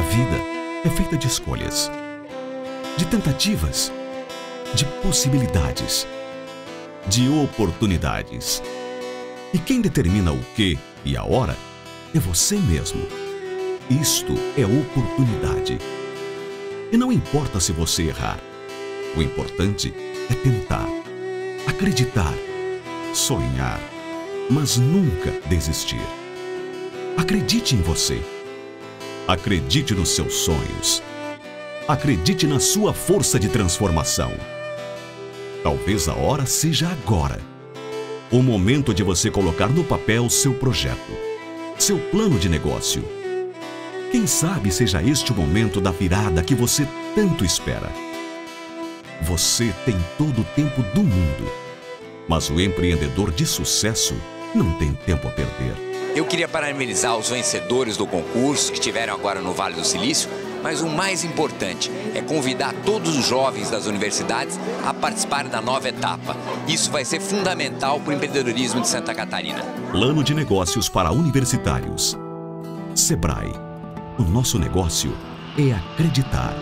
vida é feita de escolhas, de tentativas, de possibilidades, de oportunidades. E quem determina o que e a hora é você mesmo. Isto é oportunidade. E não importa se você errar, o importante é tentar, acreditar, sonhar, mas nunca desistir. Acredite em você. Acredite nos seus sonhos. Acredite na sua força de transformação. Talvez a hora seja agora. O momento de você colocar no papel seu projeto, seu plano de negócio. Quem sabe seja este o momento da virada que você tanto espera. Você tem todo o tempo do mundo, mas o empreendedor de sucesso não tem tempo a perder. Eu queria parabenizar os vencedores do concurso que tiveram agora no Vale do Silício, mas o mais importante é convidar todos os jovens das universidades a participarem da nova etapa. Isso vai ser fundamental para o empreendedorismo de Santa Catarina. Plano de negócios para universitários. Sebrae. O nosso negócio é acreditar.